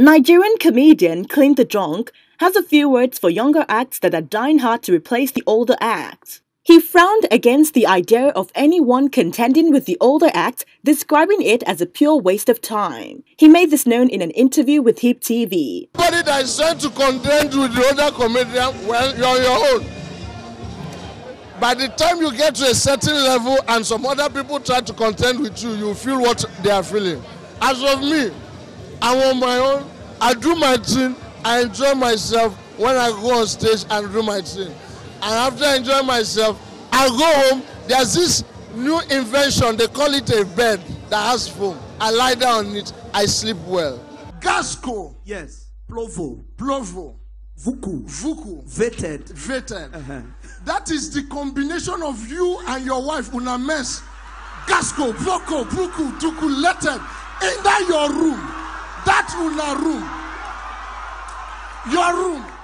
Nigerian comedian Klint da Drunk has a few words for younger acts that are dying hard to replace the older acts. He frowned against the idea of anyone contending with the older act, describing it as a pure waste of time. He made this known in an interview with Hip TV. Anybody that is trying to contend with the older comedian, well, you're on your own. By the time you get to a certain level and some other people try to contend with you, you feel what they are feeling. As of me, I'm on my own. I do my thing. I enjoy myself when I go on stage and do my thing. And after I enjoy myself, I go home. There's this new invention. They call it a bed that has foam. I lie down on it. I sleep well. Gasco. Yes. Plovo. Plovo. Vuku. Vuku. Vetted. Vetted. Uh-huh. That is the combination of you and your wife, una mess. Gasco, Voko, Bruku, Tuku, Letted. In that your room. That will not room. Your room.